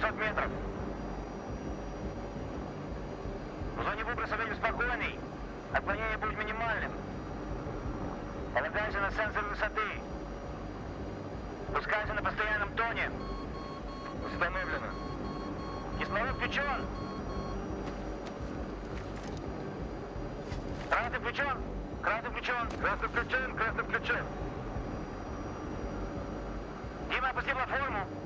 500 метров. В зоне выброса время спокойный. Отклонение будет минимальным. Полагайся на сенсор высоты. Пускайся на постоянном тоне. Установлено. Кислород включен. Красный включен. Красный включен. Красный включен. Красный включен. Дима, опусти платформу.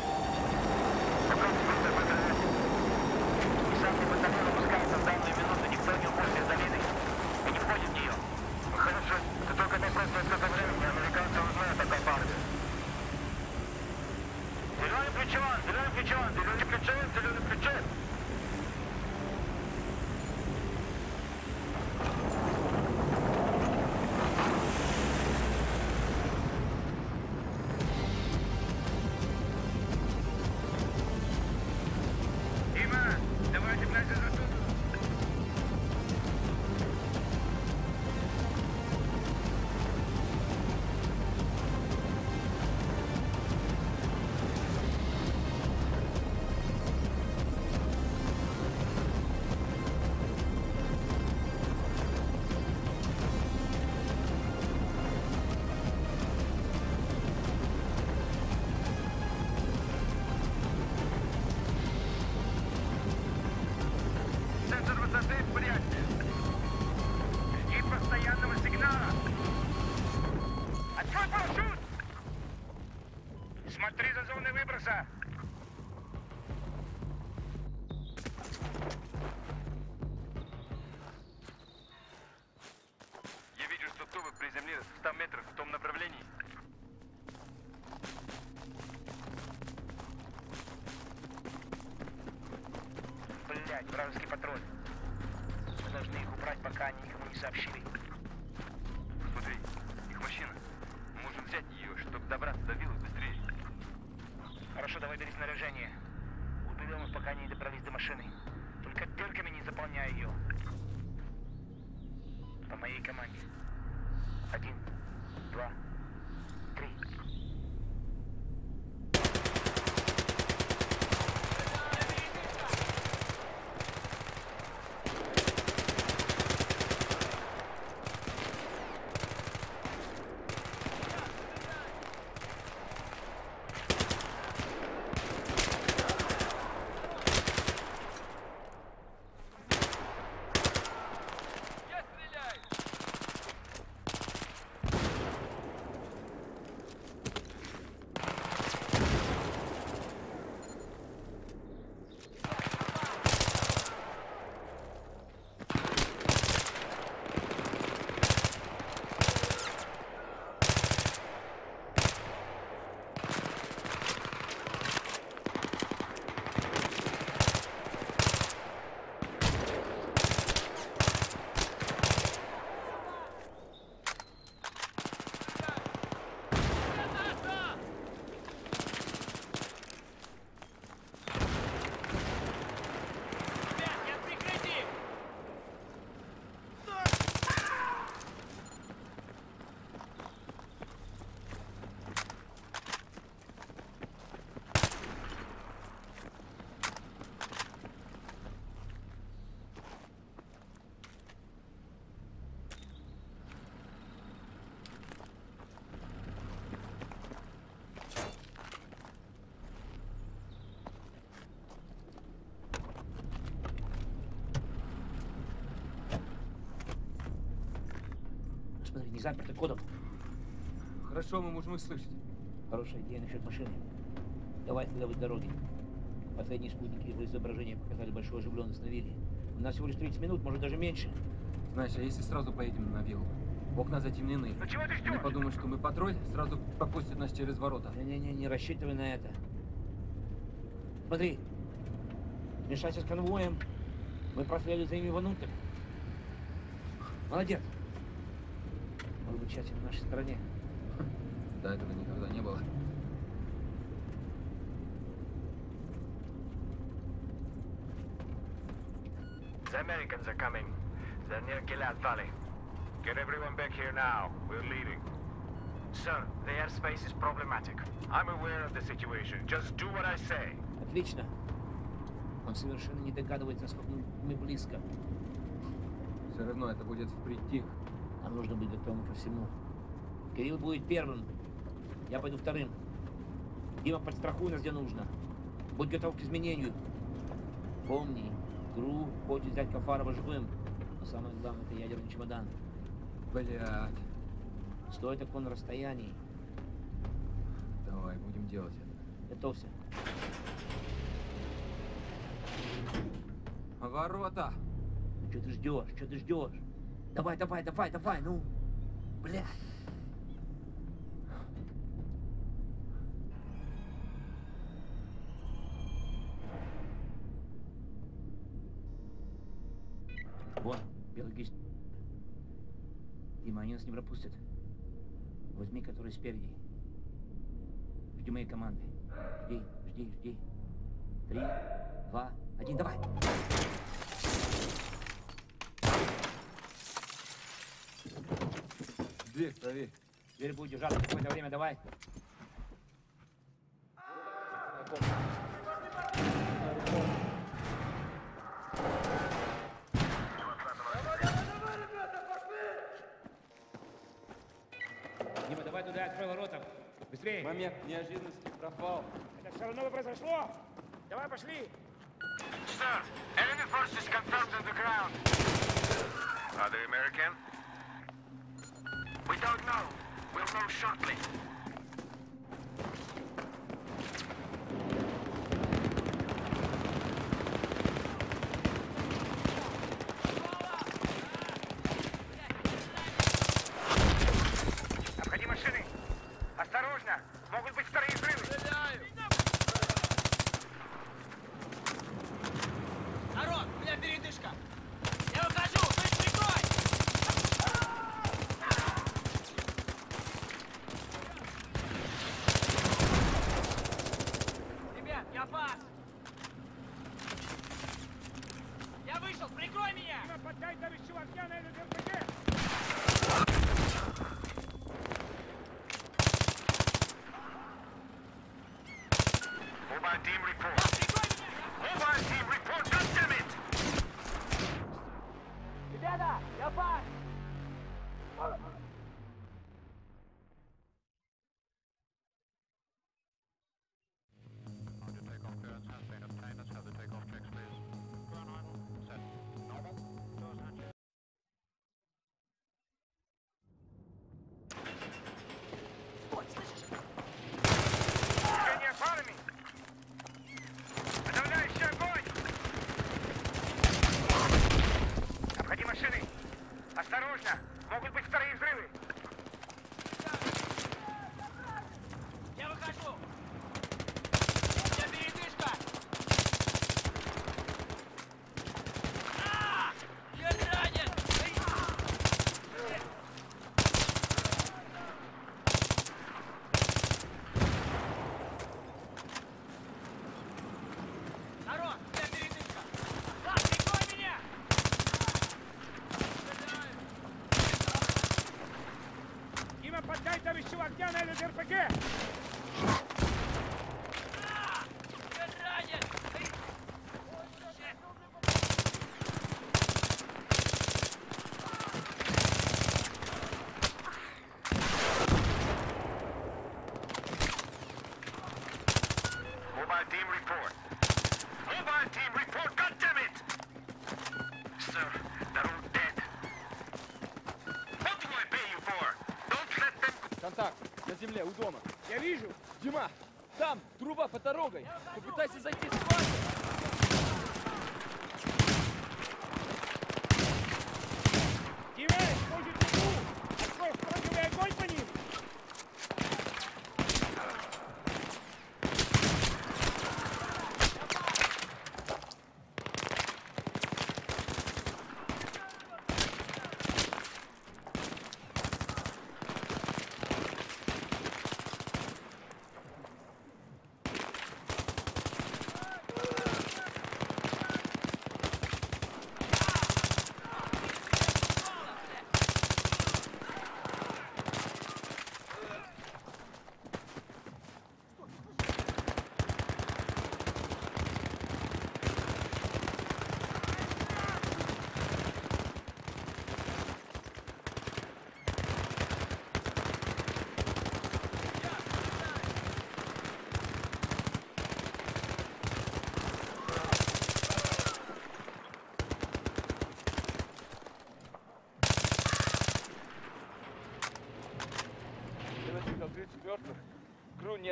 приземлились в 100 метрах в том направлении. Блять, вражеский патруль. Мы должны их убрать, пока они никому не сообщили. Смотри, их машина. Мы можем взять ее, чтобы добраться до виллы быстрее. Хорошо, давай бери снаряжение. Уберем их, пока они не добрались до машины. Только дырками не заполняй ее. По моей команде. Смотри, не заперто кодом. Хорошо, мы можем их слышать. Хорошая идея насчет машины. Давай следовать дороге. Последние спутники его изображения показали большую оживленность на вилле. У нас всего лишь 30 минут, может даже меньше. Знаешь, а если сразу поедем на виллу? Окна затемнены. Ну чего ты Они подумают, что мы патруль, сразу пропустят нас через ворота. Не-не-не, не рассчитывай на это. Смотри, смешайся с конвоем. Мы проследуем за ними внутрь. Молодец. Счастье на нашей стороне. До этого никогда не было. The Americans are coming. They're near Gilad Valley. Get everyone back here now. We're leaving. Sir, the airspace is problematic. I'm aware of the situation. Just do what I say. Отлично. Он совершенно не догадывается, насколько мы близко. Все равно это будет впритик. Нам нужно быть готовым ко всему. Кирилл будет первым. Я пойду вторым. Дима, подстрахуй нас, где нужно. Будь готов к изменению. Помни, Кру хочет взять Кафарова живым. Но самое главное, это ядерный чемодан. Блядь. Стой так он на расстоянии. Давай, будем делать это. Готовься. Ворота! Что ты ждешь? Что ты ждешь? Давай, давай, давай, давай, ну. Бля. Вон, белый гисть. Дима, они нас не пропустят. Возьми, который спереди. Жди моей команды. Жди, жди, жди. Три, два, один, давай! Дверь проверь. Дверь будет держаться какое-то время, давай. Дима, давай туда, открой ворота. Быстрее. Момент неожиданности пропал. Это все равно бы произошло. Давай, пошли. Sir, enemy forces confirmed on the ground. Are they American? We don't know. We'll know shortly. Together, you're fine. Follow, follow. труба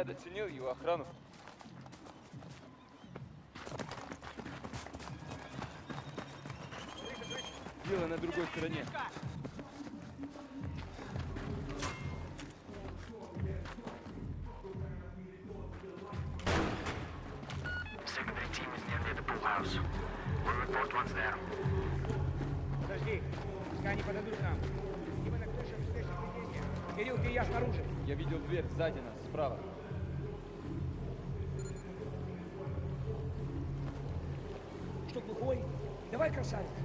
недооценил его охрану. Дело на другой стороне. Подожди, пока они подадут нам. И мы накрышим успешное Кирилл, ты я снаружи. Я видел дверь сзади нас, справа. Gracias.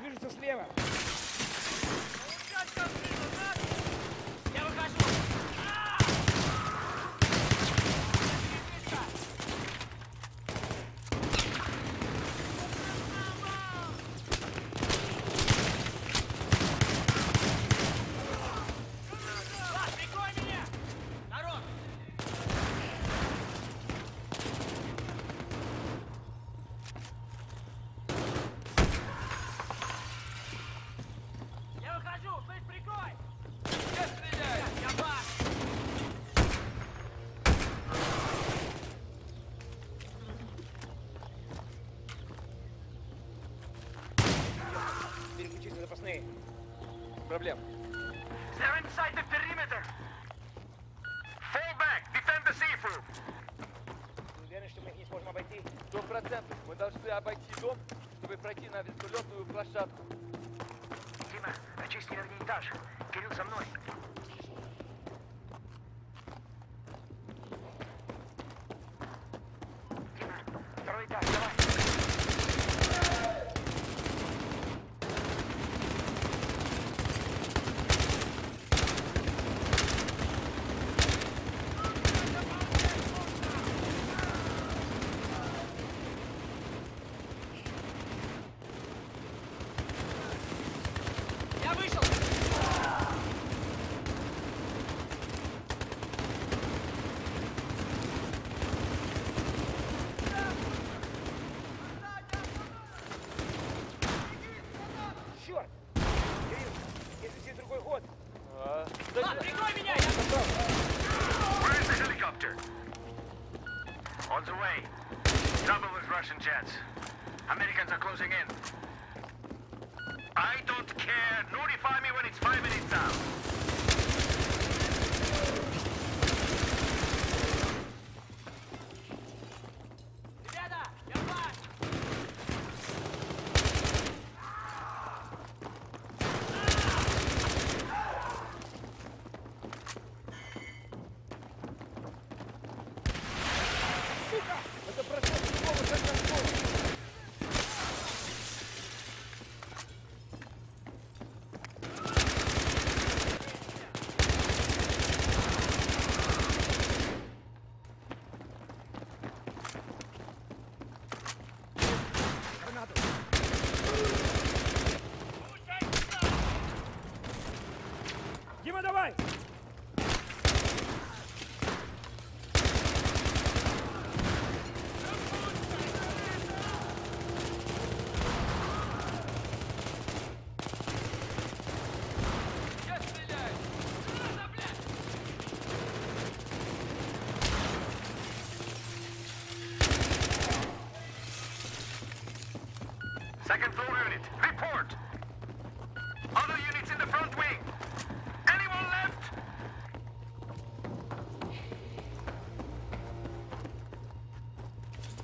движется слева.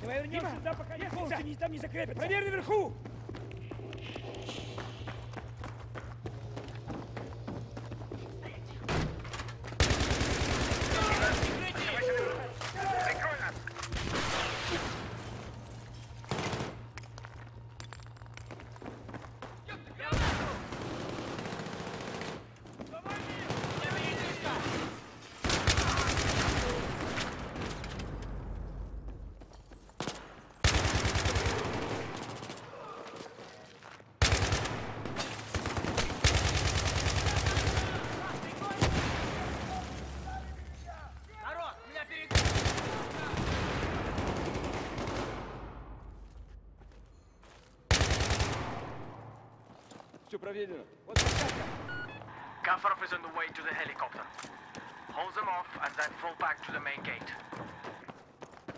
Давай вернемся сюда, пока не, там не закрепят. Проверь наверху! Kafarov is on the way to the helicopter. Hold them off and then fall back to the main gate.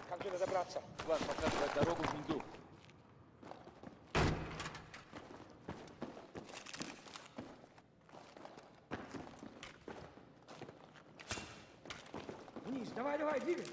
Как туда добраться? План показывает дорогу внизу. Вниз, давай, давай, двигай.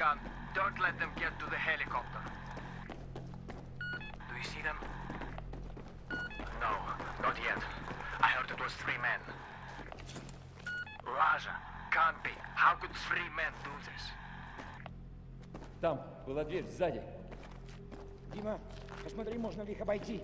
Gun. Don't let them get to the helicopter. Do you see them? No, not yet. I heard it was three men. Raja, can't be. How could three men do this? Там была дверь сзади. Дима, посмотри, можно ли их обойти.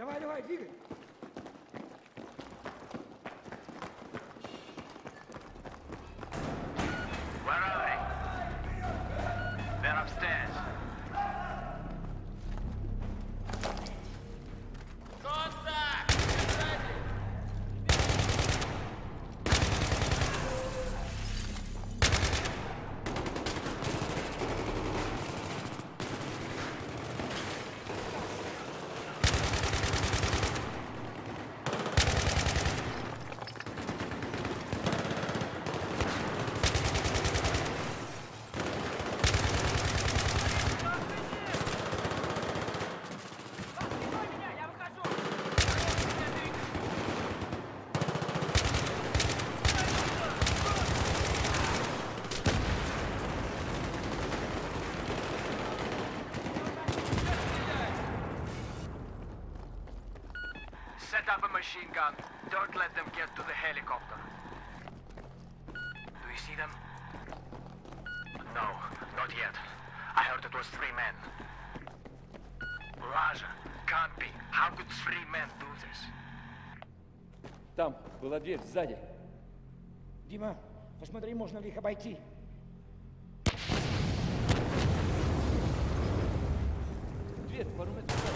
Вниз, давай, давай, двигай. Where machine gun. Don't let them get to the helicopter. Do you see them? No, not yet. I heard it was three men. Raja, can't be. How could three men do this? Там была дверь сзади. Дима, посмотри, можно ли их обойти. Дверь пару метров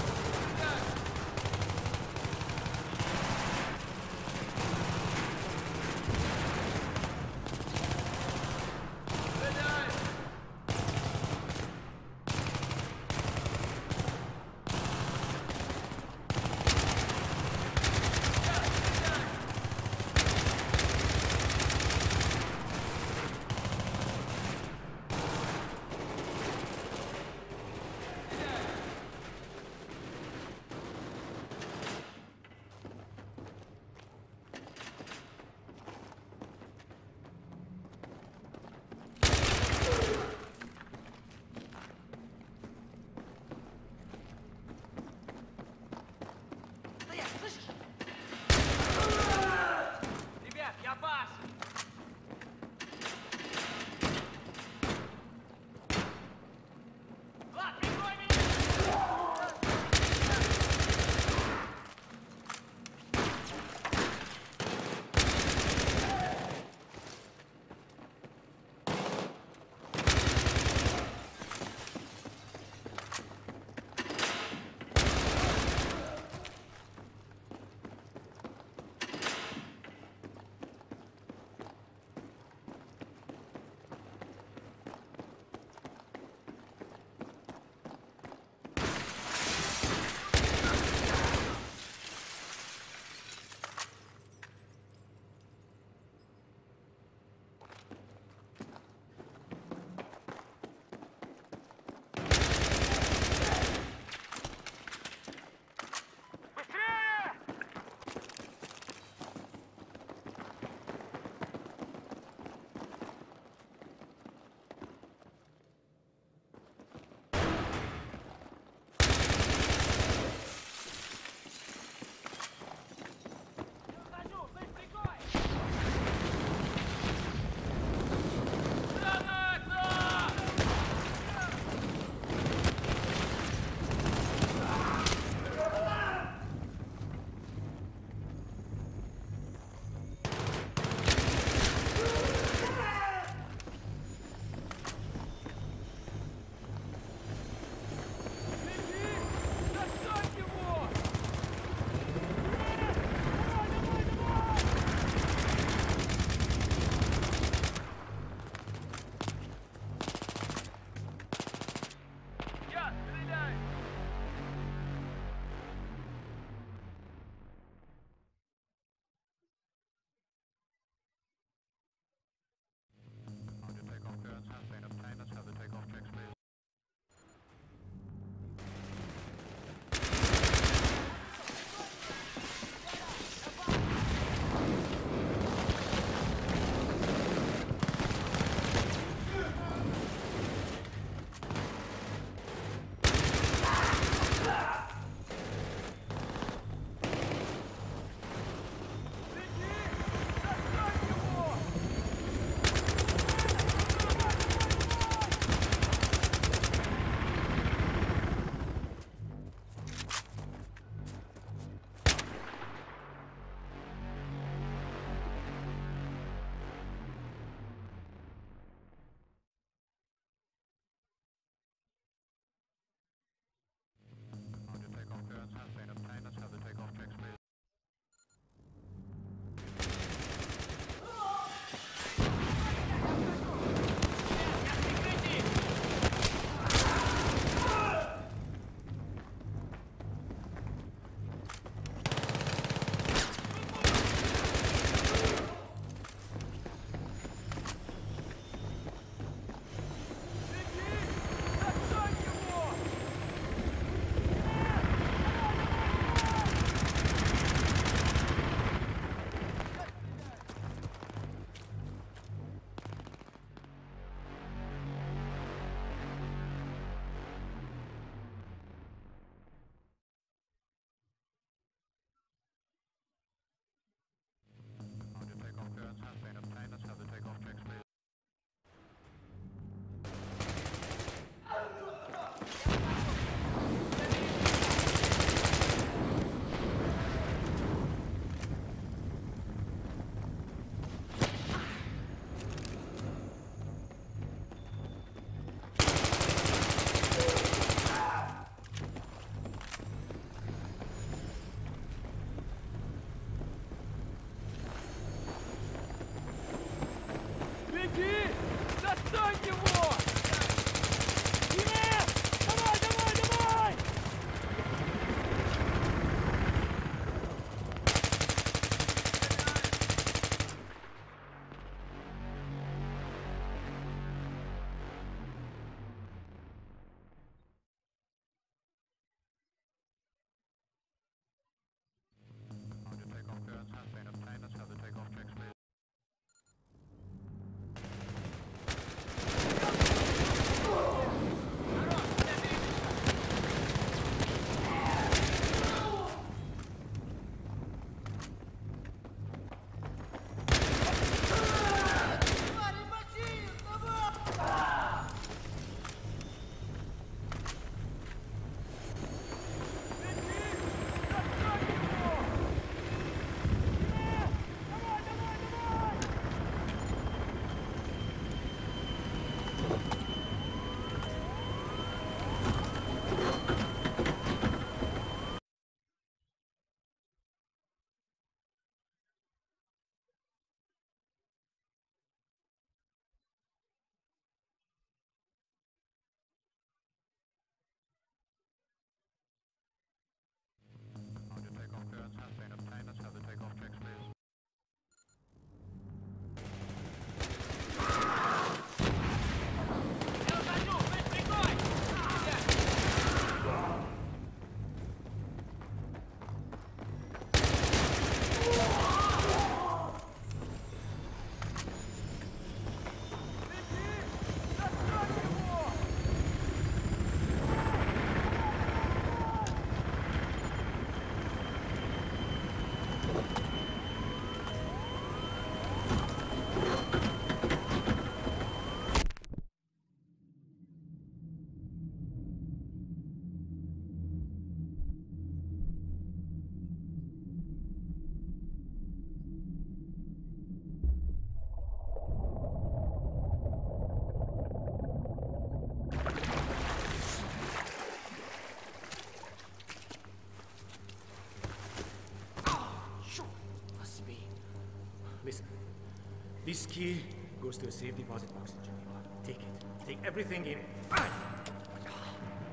key goes to a safe deposit box in Geneva. Take it. Take everything in it.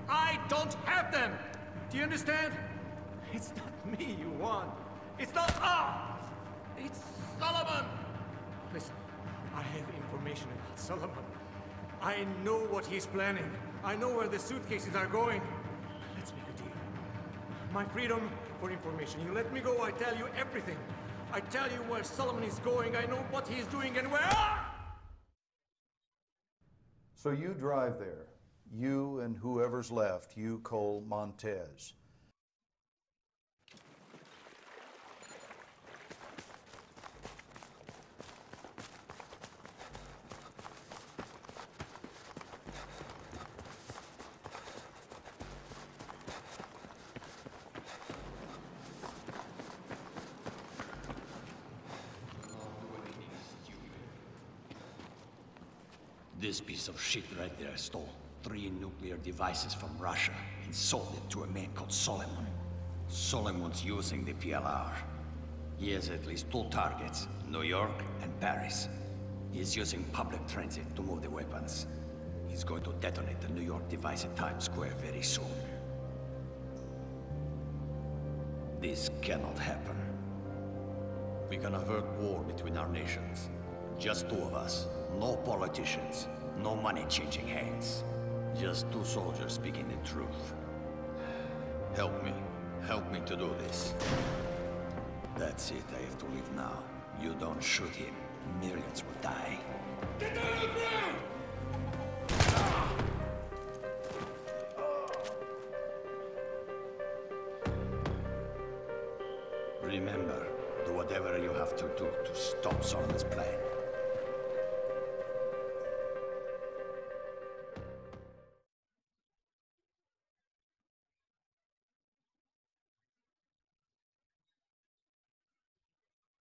I don't have them! Do you understand? It's not me you want. It's not ah! It's Solomon! Listen, I have information about Solomon. I know what he's planning. I know where the suitcases are going. Let's make a deal. My freedom for information. You let me go, I tell you everything. I tell you where Solomon is going. I know what he's doing and where. So you drive there. You and whoever's left, you, Cole Montez. This piece of shit right there stole three nuclear devices from Russia and sold it to a man called Solomon. Solomon's using the PLR. He has at least two targets, New York and Paris. He's using public transit to move the weapons. He's going to detonate the New York device at Times Square very soon. This cannot happen. We can avert war between our nations. Just two of us. No politicians. No money changing hands. Just two soldiers speaking the truth. Help me. Help me to do this. That's it. I have to leave now. You don't shoot him. Millions will die. Get down on the ground! Remember, do whatever you have to do to stop Solomon's plan.